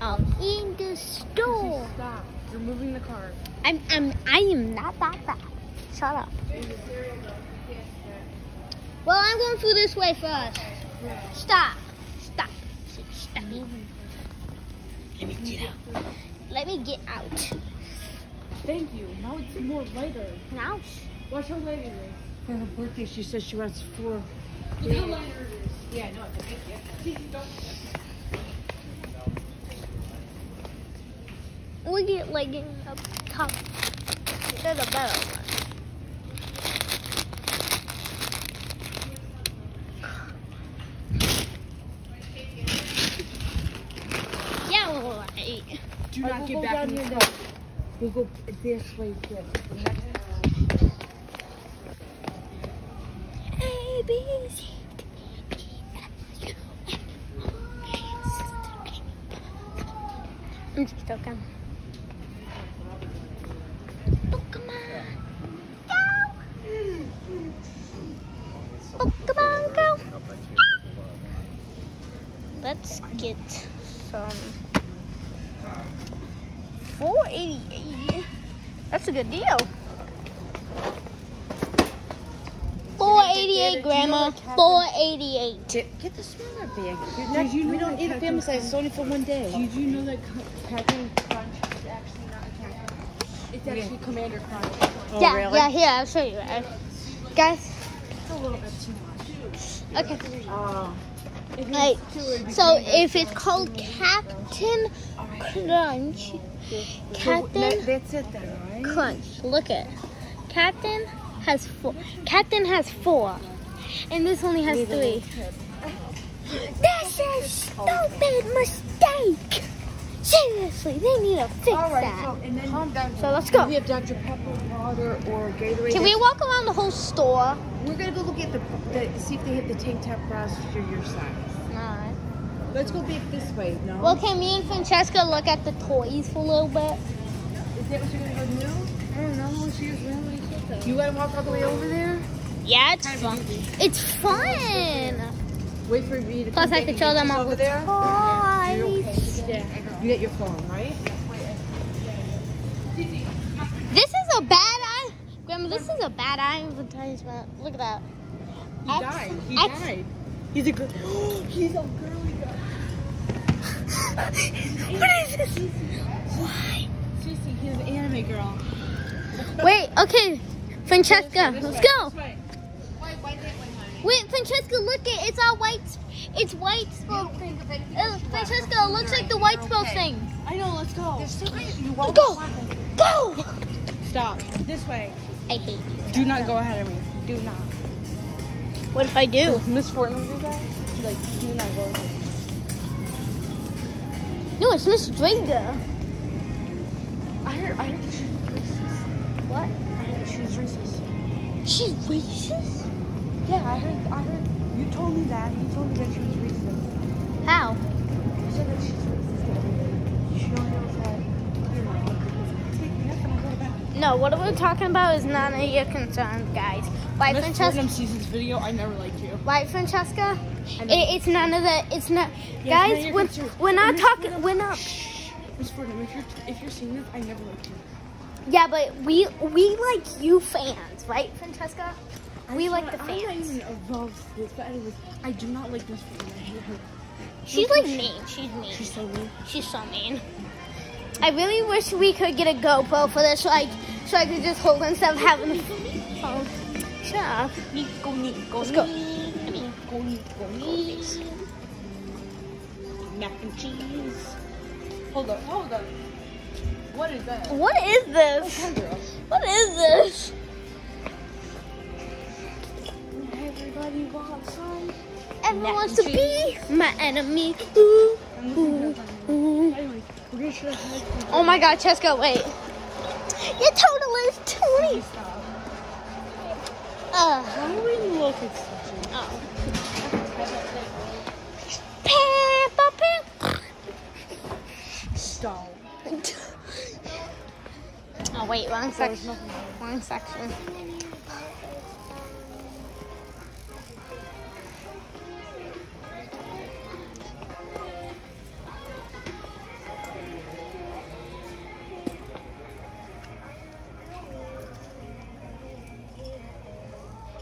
I'm in the store. Stop. You're moving the car. I'm, I'm, I am not that bad. Shut up. Well, I'm going through this way first. Stop. Stop. Stop. Let me get out. Let me get out. Thank you. Now it's more lighter. Now, Watch how light it is. For her birthday, she says she wants four. Look how lighter it is. Yeah, no, it's a big gift. We get like in a cup. They're the better one. Yeah, right. Do not get back in the car. We'll go this way first. The next A, B, C, D, E, F, G, H, I, J, K. I'm just joking. Pokemon, go! Pokemon, go! Let's get some 488. That's a good deal. 488, Grandma. 488. Get, get the smaller bag. Not, you know we don't that need a Captain family size. It's only for one day. Did you know that Co- Captain Crunch is actually not a captain? It's actually Commander Crunch. Oh, yeah, really? yeah, here, I'll show you. Uh, guys, It's a little bit too much. okay. Uh, if Like, it's too, it'd be so if it's called Captain Crunch, Captain that- that's it then, right? Crunch, look at Captain has four. Captain has four, and this only has three. That's a stupid mistake. Seriously, they need to fix All right, that. so, and then Calm down. So let's go. We have Dr. Pepper, water, or Gatorade. Can we walk around the whole store? We're gonna go look at the, the see if they have the tank top bras for your size. Let's go back this way. No. Well, can me and Francesca look at the toys for a little bit? is that what you're gonna go do? I don't know. She was really cute You wanna walk all the way over there? Yeah, it's fun. It's fun. Wait for me to. Plus, I could show them you all over the there. toys. You got your phone, right? This is a bad this is a bad eye advertisement. Look at that. He X- died. He X- died. He's a good. He's a girly guy. what is this? Why? Sissy, he's an anime girl. Wait, okay. Francesca, This let's way, go. this way. Wait, Francesca, look at it. It's all white. It's white spell. Uh, Francesca, it looks like the white spell thing. I know, let's go. There's so many. You Let's won't go. Go. Stop. This way. I hate you. Do not go ahead of me. Do not. What if I do? Miss Fortnite do that? Like, do not go ahead. No, it's Miss Dranger. I heard. I heard she's racist. What? I heard she's racist. She's racist? Yeah, I heard. I heard. You told me that. You told me that she was racist. How? You said that she's racist. to everybody. She only knows that. You know. Take me up and I go back. No, what we're talking about is none of your concerns, guys. Right, Miss Francesca? This video. I never liked you. Right, Francesca? It, it's none of the. It's not. Yeah, guys, no, we're, you're concerned. we're not talking. We're not. Shh. Miss Fortnite, if you're if you're seeing this, I never liked you. Yeah, but we we like you fans, right, Francesca? We like the I'm not fans. even above this, but anyways, I do not like Miss Fortnite. I hate her. She's like mean. She's mean. She's so mean. She's so mean. I really wish we could get a GoPro for this, I so I could just hold instead of having a phone. Shut up. Let's go. Mac and cheese. Hold up, hold up. What is that? What is this? Girl. What is this? Everybody wants some. Everyone wants to be my enemy. Ooh, ooh, ooh. Anyway, we're gonna show how to Oh my God, Cheska, wait. Your total stop. Uh, Why do we look at something? oh. Peppa Pig. Stop. Oh wait, wrong section. Wrong section.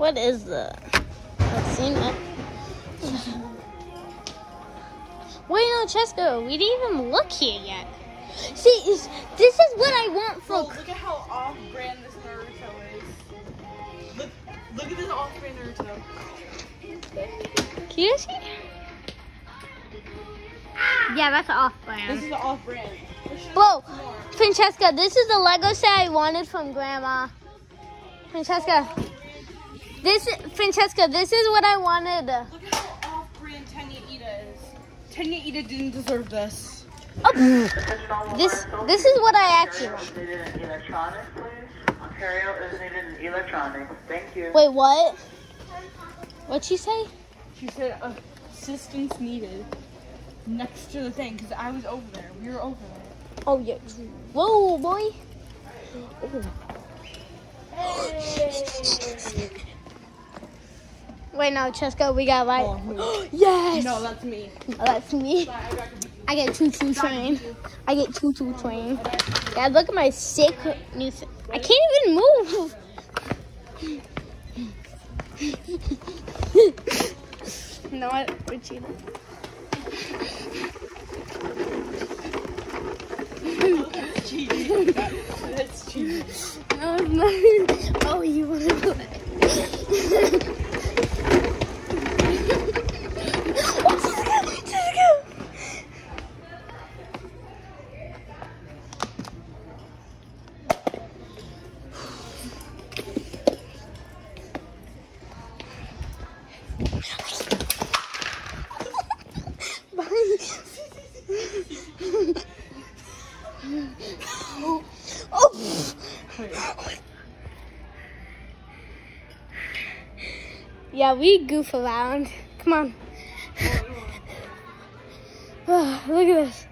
What is that? I've seen it. Wait, no, Cheska, we didn't even look here yet. See, this is what I want for. look at how off-brand this Naruto is. Look, look at this off-brand Naruto. Can you see? Yeah, that's off brand. This is off-brand. Whoa. Francesca, this is the Lego set I wanted from Grandma. Francesca, this Francesca. This is what I wanted. Look at how off-brand Tenya Iida is. Tenya Iida didn't deserve this. Oh, this this is what I actually want. Needed in electronics, please. Ontario is needed in electronics. Thank you. Wait, what? What'd she say? She said uh, assistance needed next to the thing because I was over there. We were over there. Oh yeah. Whoa, boy. Wait, no, Cheska, we got like. Oh, yes. No, that's me. Oh, that's me. I get choo choo train. I get choo choo train. Yeah, look at my sick new. I can't even move. no, I, we're cheating. That's cheating. That's cheating. No, it's not. Oh, you want to do it? We goof around. Come on. Oh, look at this.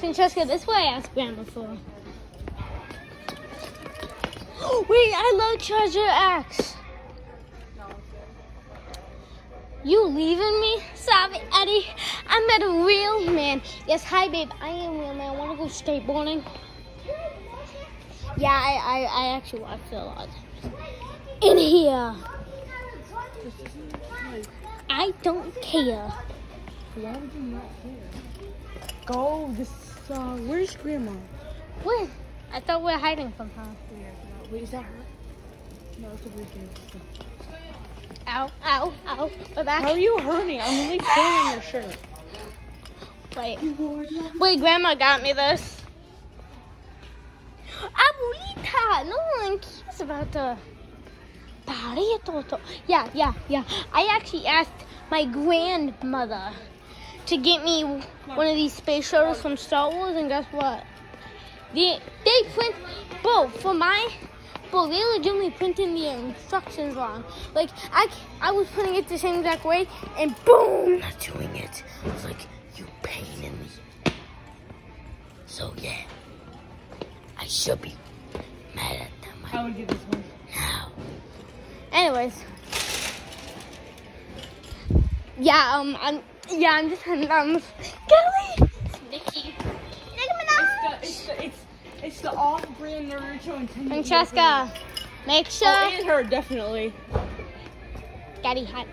Francesca, this is what I asked Grandma for. Wait, I love Treasure X. You leaving me? Sorry, Eddie. I met a real man. Yes, hi, babe. I am real man. I want to go skateboarding. Yeah, I, I, I actually watch it a lot. In here. I don't care. Why would you not care? Go. This. Uh, where's Grandma? Wait, I thought we were hiding from her. Wait, is that her? No, it's a weekend. Ow, ow, ow. We're back. How are you hurting? I'm only pulling your shirt. Wait. Wait, Grandma got me this. Abuelita! No one cares about the burrito. Yeah, yeah, yeah. I actually asked my grandmother to get me one of these space shuttles from Star Wars, and guess what? They, they print, bro, for my, bro, they legitimately printed the instructions wrong. Like, I, I was putting it the same exact way, and boom, not doing it. I was like, you pain in me. So, yeah, I should be mad at them I would get this one. now. Anyways. Yeah, um, I'm, yeah, I'm just heading down this. Kelly! Nicki. Nicki Minaj! It's the, it's the, it's, it's the off-brand Naruto and Tenya Francesca, make oh, sure. Oh, and her, definitely. Daddy hot.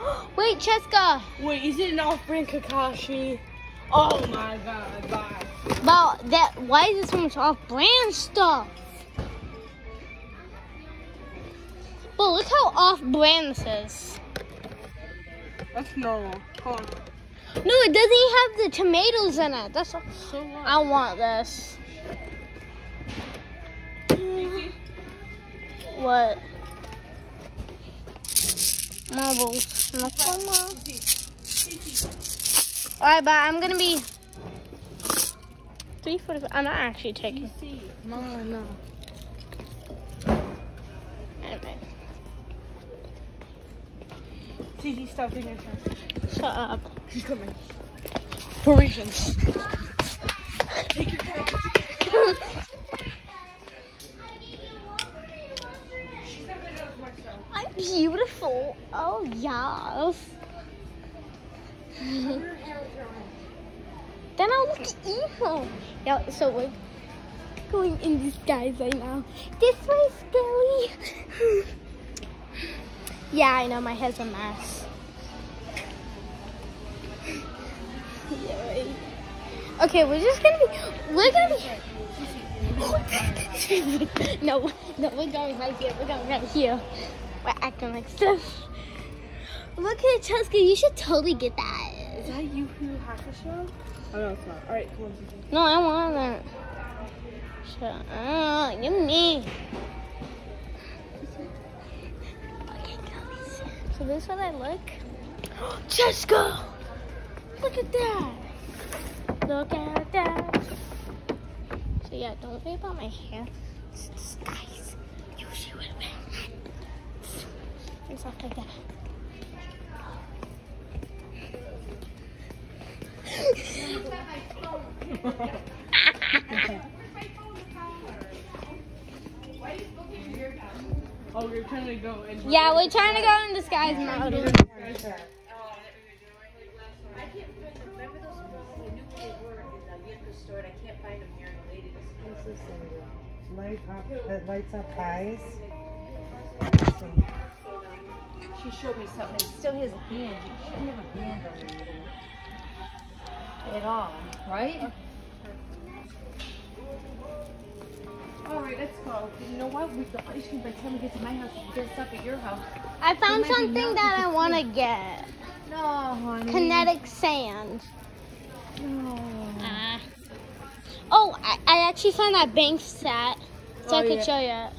Wait, Cheska. Wait, is it an off-brand Kakashi? Oh my god, bye. Well, that why is there so much off-brand stuff? But look how off-brand this is. That's normal. Hold on. No, it doesn't even have the tomatoes in it. That's. So what? I want this. What? Marbles. Alright, but I'm gonna be. 345. I'm not actually taking. No, no. Cece, stop taking your turn. Shut up. She's coming. Take your turn. I'm beautiful. Oh yes. then I'll look at evil. Yeah, so we're going in disguise right now. This way, Skelly. Yeah, I know my hair's a mess. Okay, we're just gonna be. We're gonna be. no, no, we're going right here. We're going right here. We're acting like stuff. Look at Cheska. You should totally get that. Is that you who has the show? Oh no, it's not. All right, come on. No, I want that. Shut up. You me. So this is what I look. Cheska! Look at that. Look at that. So yeah, don't worry about my hair. It's disguise. Usually with my hat. And stuff like that. Oh, you're trying to go in. Yeah, we're trying to go in disguise mode. Oh, Remember those girls? I knew who they were in the liquor store, and I can't find them here in the ladies. What's this thing? Light up, that lights up eyes. She showed me something. It still has a band. It shouldn't have a band on it at all, right? All right, let's go. You know what? We got cream by the time we get to my house. We get stuff at your house. I found something that I want to get. No, honey. Kinetic sand. No. Ah. Oh, I, I actually found that bank set, so I Oh, could yeah. show you.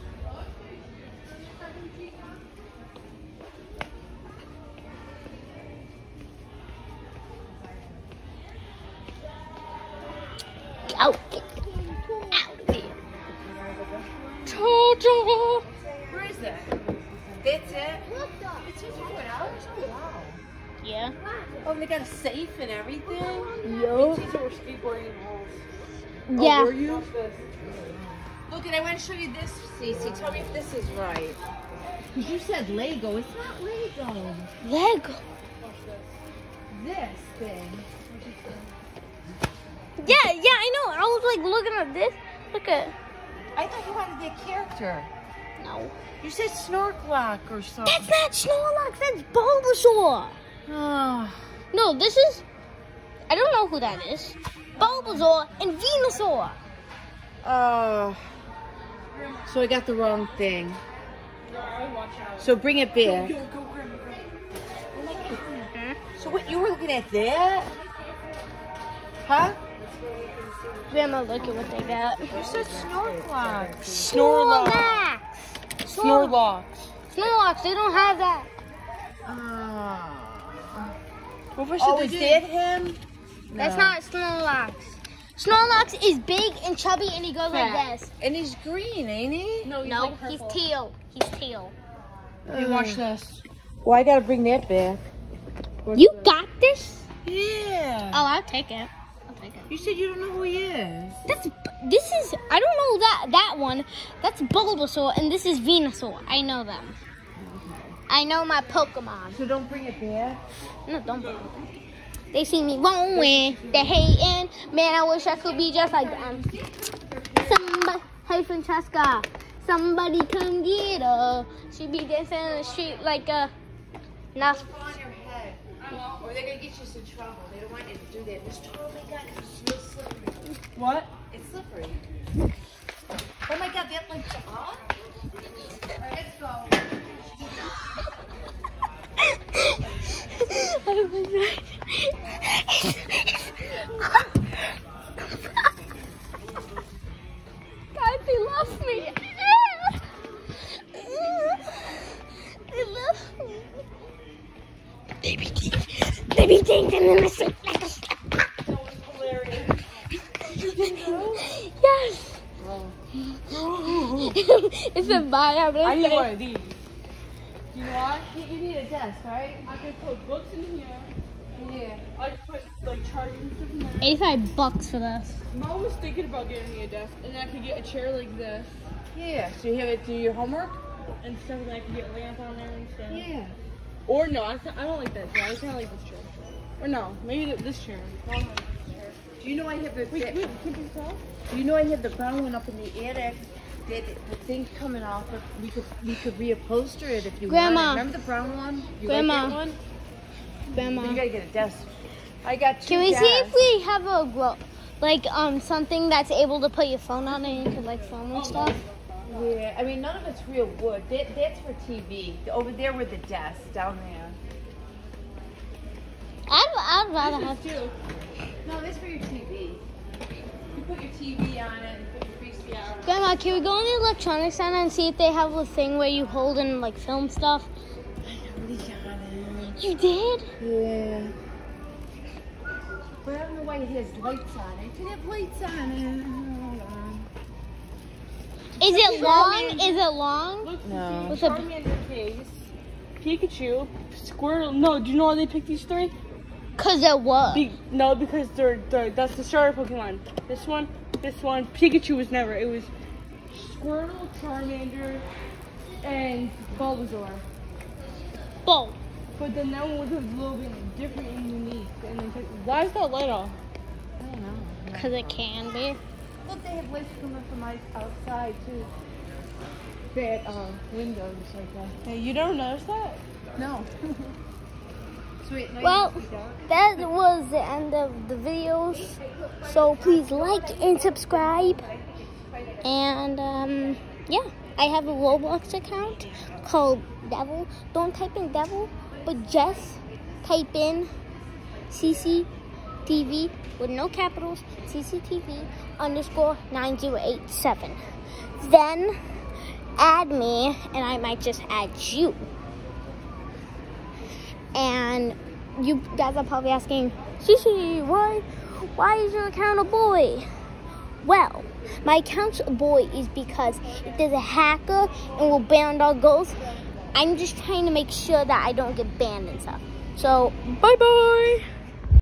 Yo. These skateboarding holes. Yeah. Oh, were you? Look, and I want to show you this, Cece. Tell me if this is right. Because you said Lego. It's not Lego. Lego. This thing. Yeah, yeah, I know. I was like looking at this. Look at. I thought you wanted that character. No. You said Snorklock or something. That's not Snorlax. That's Bulbasaur. Oh. No, this is. I don't know who that is. Bulbasaur and Venusaur. Oh. So I got the wrong thing. So bring it back. So what, you were looking at that? Huh? We're gonna look at what they got. You said Snorklock. Snorlax. Snorlax. Snorlax. They don't have that. Ah. Oh. What was Oh, it? is that him? That's No. not Snorlax. Snorlax is big and chubby, and he goes like this. And he's green, ain't he? No, he's No, like he's teal. He's teal. Hey, watch this. Well, I gotta bring that back. You got this? Yeah. Oh, I'll take it. I'll take it. You said you don't know who he is. That's this is I don't know that that one. That's Bulbasaur and this is Venusaur. I know them. I know my Pokemon. So don't bring it back. No, don't. bother. They see me rolling, they hating. Man, I wish I could be just like them. Somebody, hey Francesca, somebody come get her. She be dancing in the street like a. Now, on your head. Or they're gonna get you in trouble. They don't want you to do that. This oh my god, it's so slippery. What? It's slippery. Oh my god, that like on? Alright, let's go. Oh Guys, they love me. They love me. Baby teeth. Baby teeth in the machine. Yes. it's a bye. I'm gonna I need one of these. You know why? You, you need a desk, right? I can put books in here. Yeah. I can put like charging stuff in there. 85 bucks for this. Mom was thinking about getting me a desk, and then I could get a chair like this, Yeah. So you have it do your homework? and stuff, and I could get a lamp on there and stuff. Yeah. Or no, I, th- I don't like that chair. I kind of like this chair. Or no, maybe th- this chair. Mom likes this chair. Do you know I have the Wait, wait, can you tell? Do you know I have the brown one up in the attic? That the thing coming off of we could we could reupholster it if you Grandma. want. it. Remember the brown one? You Grandma. Like that one? You gotta get a desk. I got two Can we see if we have a gro- like um something that's able to put your phone on and you can like film and stuff? Yeah, I mean none of it's real wood. That, that's for TV. Over there were the desks down there. I'd, I'd rather have. two. No, that's for your TV. You put your TV on it and put your VCR. Grandma, can we go in the electronics center and see if they have a thing where you hold and like film stuff? You did? Yeah. But I don't know why it has lights on it. It could have lights on it. Hold. Is it long? Is it long? Look, No. With a- Charmander case, Pikachu, Squirtle. No, do you know why they picked these three? Cause it was. Be- no, because they're, they're that's the starter Pokemon. This one, this one, Pikachu was never. It was Squirtle, Charmander, and Bulbasaur. Both. But then that one was a little bit different and unique. And then, why is that light off? I don't know. Cause it can be. Look, they have lights coming from out- outside too. That uh, windows like that. Hey, you don't notice that? No. Sweet. No, Well, that was the end of the videos. So please like and subscribe. And um, yeah, I have a Roblox account called Devil. Don't type in Devil, just type in CCTV with no capitals, CCTV underscore 9087. Then add me, and I might just add you. And you guys are probably asking, Shishi, why, why is your account a boy? Well, my account's a boy is because if there's a hacker and will ban our goals, I'm just trying to make sure that I don't get banned and stuff. So, bye bye.